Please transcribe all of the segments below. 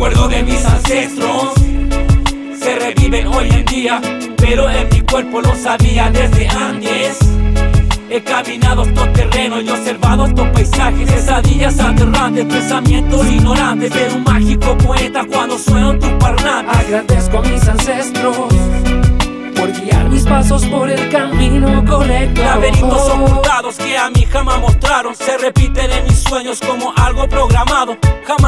recuerdo de mis ancestros. Se reviven hoy en día, pero en mi cuerpo lo sabía desde antes. He caminado estos terrenos y observado estos paisajes Pesadillas aterrantes, pensamientos ignorantes Pero un mágico poeta cuando sueno tu parlante. Agradezco a mis ancestros por guiar mis pasos por el camino correcto. Laberintos ocultados que a mí jamás mostraron Se repiten en mis sueños como algo programado.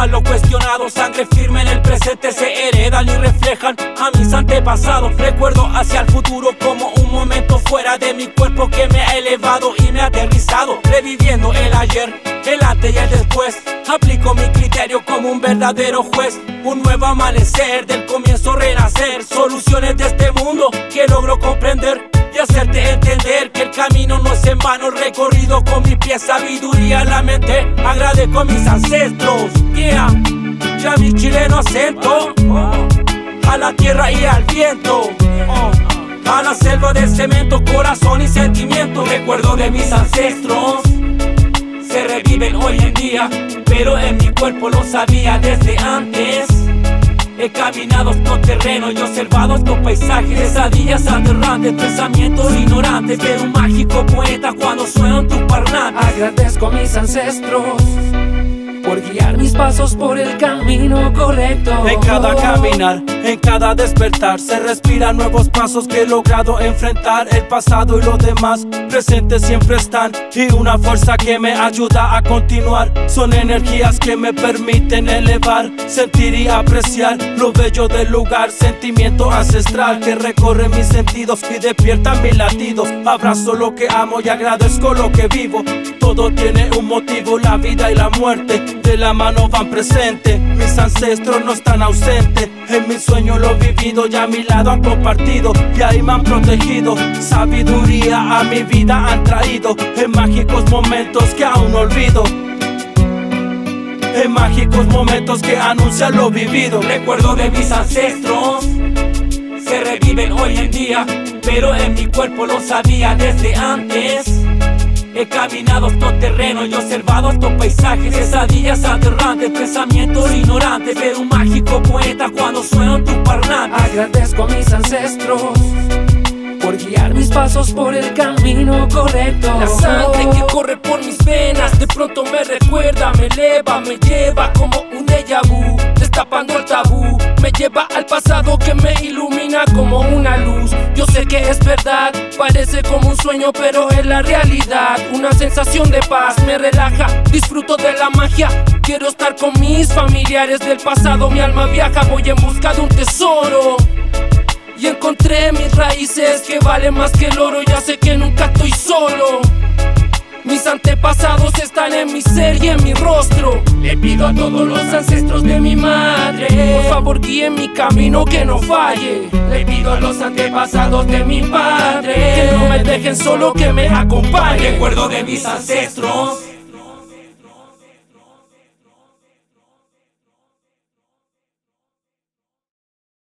Jamás lo cuestionado, sangre firme en el presente se heredan y reflejan a mis antepasados. Recuerdo hacia el futuro como un momento fuera de mi cuerpo que me ha elevado y me ha aterrizado, reviviendo el ayer, el antes y el después. Aplico mi criterio como un verdadero juez. Un nuevo amanecer, del comienzo renacer. Soluciones de este mundo que logro comprender y hacerte entender que el camino no es en vano. Recorrido con mi pie, sabiduría la mente. Agradezco a mis ancestros, a la tierra y al viento. A la selva de cemento, corazón y sentimiento. Recuerdo de mis ancestros se reviven hoy en día, pero en mi cuerpo lo sabía desde antes. He caminado estos terrenos y observado estos paisajes Pesadillas aterrantes, pensamientos ignorantes Pero un mágico poeta cuando suenan tus parlantes Agradezco a mis ancestros por guiar mis pasos por el camino correcto. En cada caminar, en cada despertar, se respiran nuevos pasos que he logrado enfrentar. El pasado y los demás presentes siempre están y una fuerza que me ayuda a continuar. Son energías que me permiten elevar, sentir y apreciar lo bello del lugar. Sentimiento ancestral que recorre mis sentidos y despierta mis latidos. Abrazo lo que amo y agradezco lo que vivo. Todo tiene un motivo, la vida y la muerte de la mano van presentes. Mis ancestros no están ausentes. En mi sueño lo vivido y a mi lado han compartido. Y ahí me han protegido. Sabiduría a mi vida han traído. En mágicos momentos que aún olvido. En mágicos momentos que anuncian lo vivido. Recuerdo de mis ancestros se reviven hoy en día, pero en mi cuerpo lo sabía desde antes. He caminado estos terrenos y observado estos paisajes Pesadillas aterrantes, pensamientos ignorantes Pero un mágico poeta cuando suenan tus parlantes Agradezco a mis ancestros por guiar mis pasos por el camino correcto. La sangre que corre por mis venas de pronto me recuerda, me eleva, me lleva como un déjà vu, destapando el tabú. Me lleva al pasado que me ilumina como una luz. Yo sé que es verdad, parece como un sueño, pero es la realidad. Una sensación de paz me relaja, disfruto de la magia. Quiero estar con mis familiares del pasado, mi alma viaja, voy en busca de un tesoro. Y encontré mis raíces que valen más que el oro, ya sé que nunca estoy solo. Mis antepasados están en mi ser y en mi rostro. Le pido a todos los ancestros de mi madre, por favor guíen mi camino que no falle. Le pido a los antepasados de mi padre, que no me dejen solo, que me acompañen. Recuerdo de mis ancestros